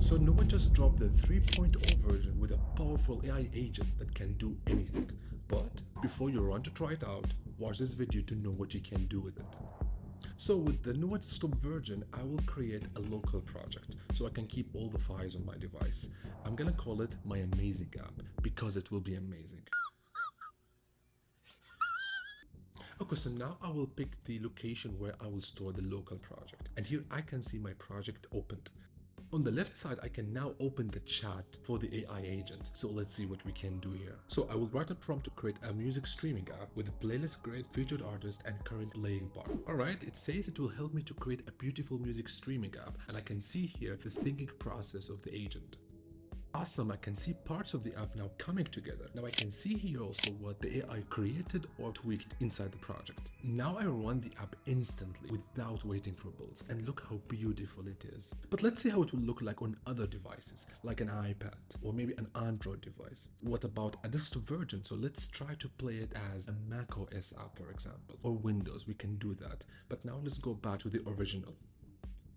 So Nowa just dropped the 3.0 version with a powerful AI agent that can do anything. But before you run to try it out, watch this video to know what you can do with it. So with the Nowa Desktop version, I will create a local project so I can keep all the files on my device. I'm gonna call it my amazing app because it will be amazing. Okay, so now I will pick the location where I will store the local project. And here I can see my project opened. On the left side, I can now open the chat for the AI agent. So let's see what we can do here. So I will write a prompt to create a music streaming app with a playlist grid, featured artist, and current playing bar. Alright, it says it will help me to create a beautiful music streaming app, and I can see here the thinking process of the agent. Awesome, I can see parts of the app now coming together. Now I can see here also what the AI created or tweaked inside the project. Now I run the app instantly without waiting for builds and look how beautiful it is. But let's see how it will look like on other devices like an iPad or maybe an Android device. What about a desktop version? So let's try to play it as a Mac OS app for example or Windows, we can do that. But now let's go back to the original.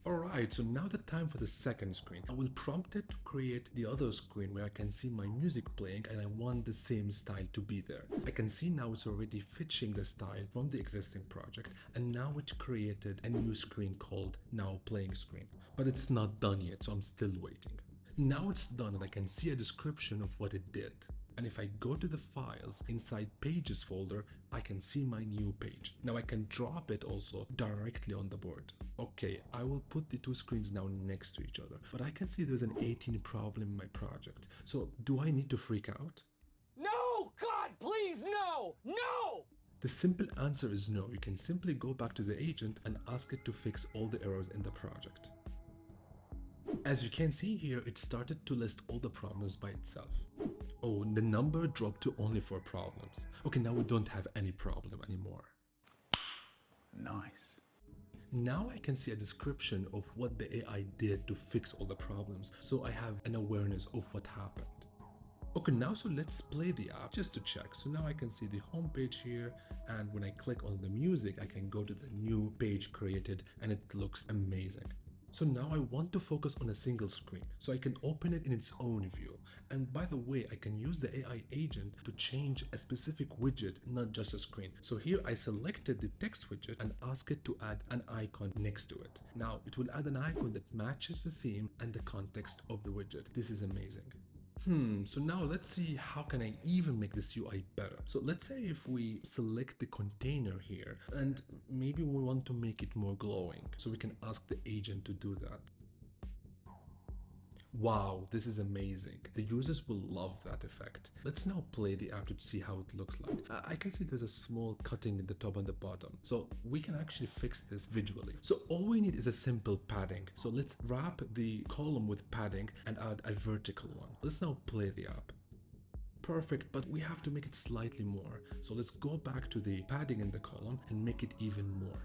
Alright, so now the time for the second screen. I will prompt it to create the other screen where I can see my music playing and I want the same style to be there. I can see now it's already fetching the style from the existing project and now it created a new screen called now playing screen. But it's not done yet, so I'm still waiting. Now it's done and I can see a description of what it did. And if I go to the files inside pages folder, I can see my new page. Now I can drop it also directly on the board. Okay, I will put the two screens now next to each other, but I can see there's an 18 problem in my project. So do I need to freak out? No! God, please, no! No! The simple answer is no. You can simply go back to the agent and ask it to fix all the errors in the project. As you can see here, it started to list all the problems by itself. Oh, the number dropped to only 4 problems. Okay, now we don't have any problem anymore. Nice. Now I can see a description of what the AI did to fix all the problems, so I have an awareness of what happened. Okay, now so let's play the app just to check. So now I can see the home page here, and when I click on the music, I can go to the new page created, and it looks amazing. So now I want to focus on a single screen, so I can open it in its own view. And by the way, I can use the AI agent to change a specific widget, not just a screen. So here I selected the text widget and ask it to add an icon next to it. Now it will add an icon that matches the theme and the context of the widget. This is amazing. Hmm, so now let's see how can I even make this UI better. So let's say if we select the container here and maybe we want to make it more glowing. So we can ask the agent to do that. Wow, this is amazing. The users will love that effect. Let's now play the app to see how it looks like. I can see there's a small cutting in the top and the bottom. So we can actually fix this visually. So all we need is a simple padding. So let's wrap the column with padding and add a vertical one. Let's now play the app perfect, but we have to make it slightly more. So let's go back to the padding in the column and make it even more.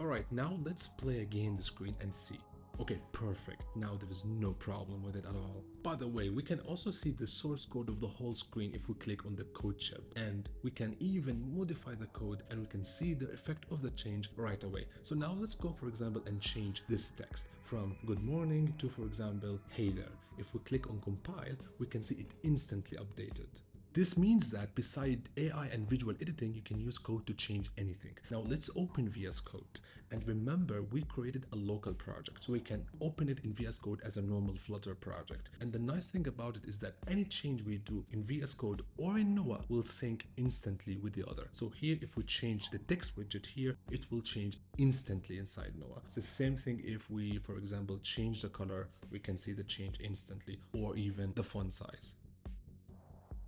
Alright, now let's play again the screen and see. Okay, perfect. Now there is no problem with it at all. By the way, we can also see the source code of the whole screen if we click on the code chip. And we can even modify the code and we can see the effect of the change right away. So now let's go for example and change this text from good morning to for example, hey there. If we click on compile, we can see it instantly updated. This means that beside AI and visual editing, you can use code to change anything. Now let's open VS Code. And remember, we created a local project, so we can open it in VS Code as a normal Flutter project. And the nice thing about it is that any change we do in VS Code or in Nowa will sync instantly with the other. So here, if we change the text widget here, it will change instantly inside Nowa. It's the same thing if we, for example, change the color, we can see the change instantly, or even the font size.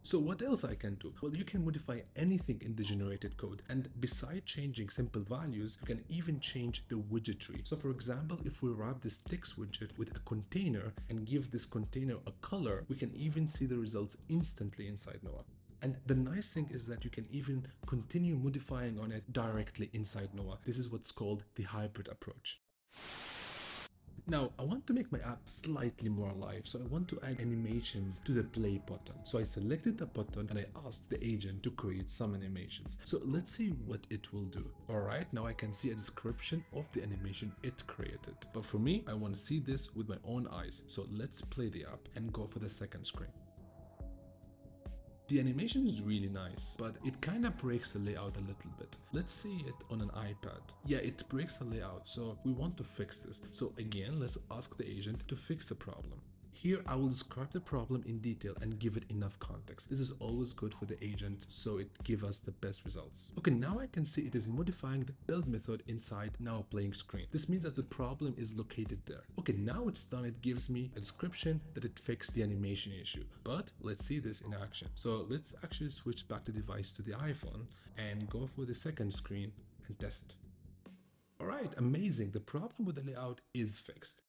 So what else I can do? Well, you can modify anything in the generated code. And beside changing simple values, you can even change the widget tree. So for example, if we wrap this text widget with a container and give this container a color, we can even see the results instantly inside Nowa. And the nice thing is that you can even continue modifying on it directly inside Nowa. This is what's called the hybrid approach. Now, I want to make my app slightly more alive, so I want to add animations to the play button. So I selected the button and I asked the agent to create some animations. So let's see what it will do. Alright, now I can see a description of the animation it created. But for me, I want to see this with my own eyes. So let's play the app and go for the second screen. The animation is really nice, but it kinda breaks the layout a little bit. Let's see it on an iPad. Yeah, it breaks the layout, so we want to fix this. So again, let's ask the agent to fix the problem. Here I will describe the problem in detail and give it enough context. This is always good for the agent so it gives us the best results. Okay, now I can see it is modifying the build method inside now playing screen. This means that the problem is located there. Okay, now it's done, it gives me a description that it fixed the animation issue. But let's see this in action. So let's actually switch back the device to the iPhone and go for the second screen and test. Alright, amazing. The problem with the layout is fixed.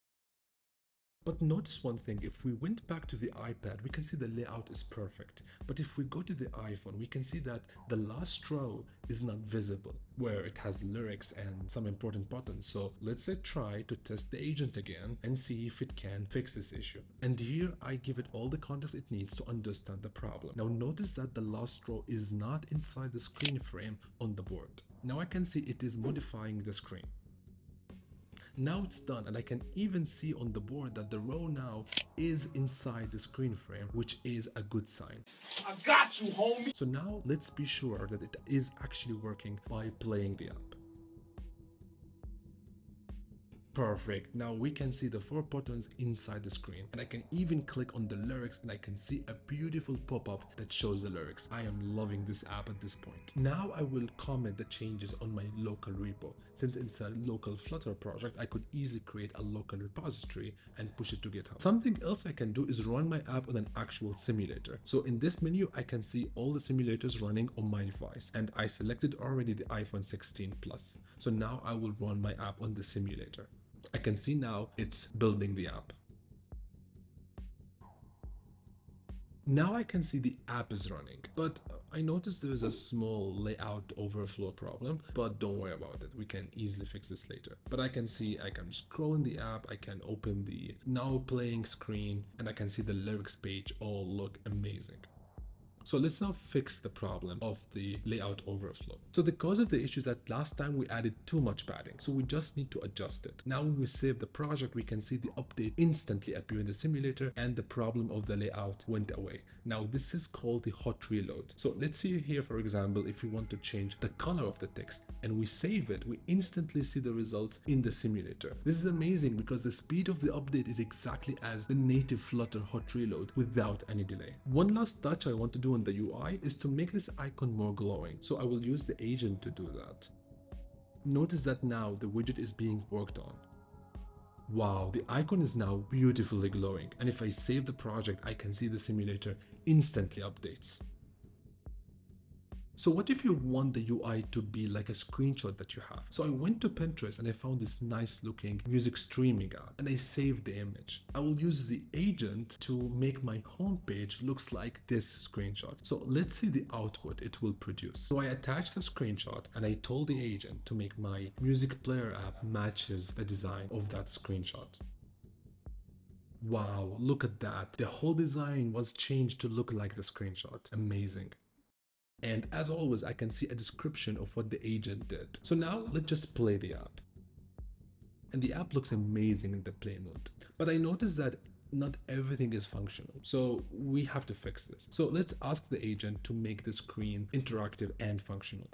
But notice one thing, if we went back to the iPad, we can see the layout is perfect. But if we go to the iPhone, we can see that the last row is not visible, where it has lyrics and some important buttons. So let's say try to test the agent again and see if it can fix this issue. And here I give it all the context it needs to understand the problem. Now notice that the last row is not inside the screen frame on the board. Now I can see it is modifying the screen. Now it's done and I can even see on the board that the row now is inside the screen frame, which is a good sign. I got you, homie. So now let's be sure that it is actually working by playing the app. Perfect. Now we can see the four buttons inside the screen and I can even click on the lyrics and I can see a beautiful pop-up that shows the lyrics. I am loving this app at this point. Now I will commit the changes on my local repo. Since it's a local Flutter project, I could easily create a local repository and push it to GitHub. Something else I can do is run my app on an actual simulator. So in this menu, I can see all the simulators running on my device and I selected already the iPhone 16 Plus. So now I will run my app on the simulator. I can see now it's building the app. Now I can see the app is running, but I noticed there is a small layout overflow problem, but don't worry about it. We can easily fix this later. But I can see I can scroll in the app, I can open the now playing screen, and I can see the lyrics page all look amazing. So let's now fix the problem of the layout overflow. So the cause of the issue is that last time we added too much padding, so we just need to adjust it. Now when we save the project, we can see the update instantly appear in the simulator and the problem of the layout went away. Now this is called the hot reload. So let's see here, for example, if we want to change the color of the text and we save it, we instantly see the results in the simulator. This is amazing because the speed of the update is exactly as the native Flutter hot reload without any delay. One last touch I want to on the UI is to make this icon more glowing. So I will use the agent to do that. Notice that now the widget is being worked on. Wow, the icon is now beautifully glowing and if I save the project I can see the simulator instantly updates. So what if you want the UI to be like a screenshot that you have? So I went to Pinterest and I found this nice looking music streaming app and I saved the image. I will use the agent to make my homepage looks like this screenshot. So let's see the output it will produce. So I attached the screenshot and I told the agent to make my music player app matches the design of that screenshot. Wow, look at that. The whole design was changed to look like the screenshot. Amazing. And as always, I can see a description of what the agent did. So now let's just play the app. And the app looks amazing in the play mode. But I noticed that not everything is functional. So we have to fix this. So let's ask the agent to make the screen interactive and functional.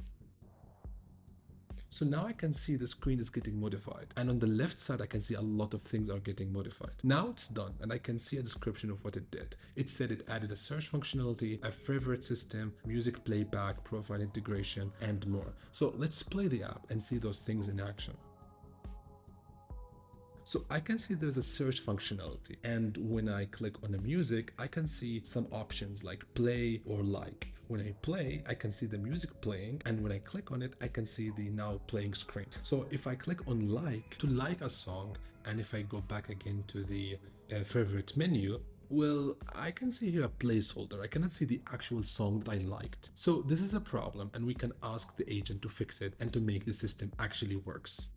So now I can see the screen is getting modified and on the left side I can see a lot of things are getting modified. Now it's done and I can see a description of what it did. It said it added a search functionality, a favorite system, music playback, profile integration and more. So let's play the app and see those things in action. So I can see there's a search functionality and when I click on the music, I can see some options like play or like. When I play, I can see the music playing and when I click on it, I can see the now playing screen. So if I click on like to like a song and if I go back again to the uh, favorite menu, well, I can see here a placeholder. I cannot see the actual song that I liked. So this is a problem and we can ask the agent to fix it and to make the system actually works.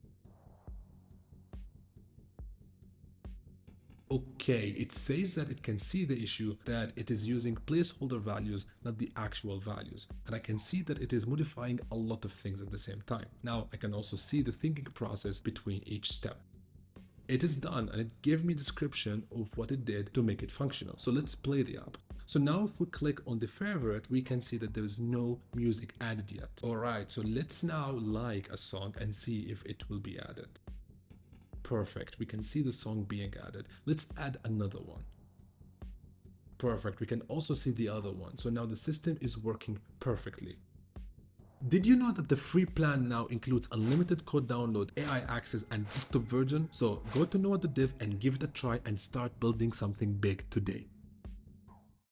Okay, it says that it can see the issue that it is using placeholder values, not the actual values. And I can see that it is modifying a lot of things at the same time. Now I can also see the thinking process between each step. It is done and it gave me description of what it did to make it functional. So let's play the app. So now if we click on the favorite, we can see that there is no music added yet. Alright, so let's now like a song and see if it will be added. Perfect, we can see the song being added. Let's add another one. Perfect, we can also see the other one. So now the system is working perfectly. Did you know that the free plan now includes unlimited code download, AI access, and desktop version? So go to Nowa.dev and give it a try and start building something big today.